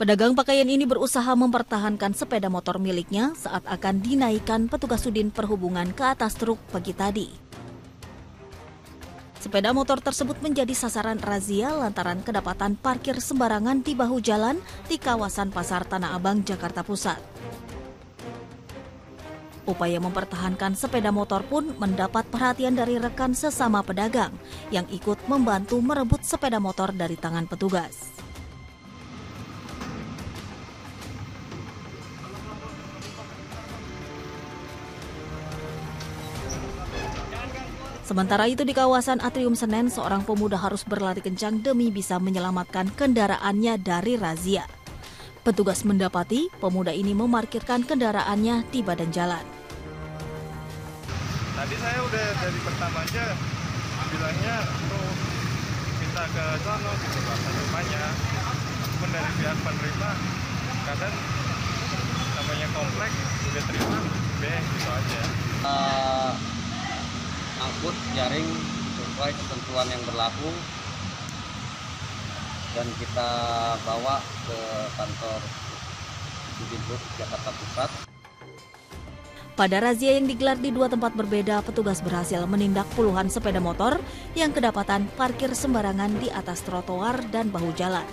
Pedagang pakaian ini berusaha mempertahankan sepeda motor miliknya saat akan dinaikkan petugas Sudin Perhubungan ke atas truk pagi tadi. Sepeda motor tersebut menjadi sasaran razia lantaran kedapatan parkir sembarangan di bahu jalan di kawasan Pasar Tanah Abang, Jakarta Pusat. Upaya mempertahankan sepeda motor pun mendapat perhatian dari rekan sesama pedagang yang ikut membantu merebut sepeda motor dari tangan petugas. Sementara itu di kawasan Atrium Senen, seorang pemuda harus berlari kencang demi bisa menyelamatkan kendaraannya dari razia. Petugas mendapati pemuda ini memarkirkan kendaraannya di badan jalan. Tadi saya udah dari pertama aja bilangnya tuh minta ke sono gitu bahasa rumahnya. Pun dari pihak penerima kadang namanya komplek udah terima B gitu aja. Uh, angkut jaring sesuai ketentuan yang berlaku dan kita bawa ke kantor Sudinhub Jakarta Pusat. Pada razia yang digelar di dua tempat berbeda, petugas berhasil menindak puluhan sepeda motor yang kedapatan parkir sembarangan di atas trotoar dan bahu jalan.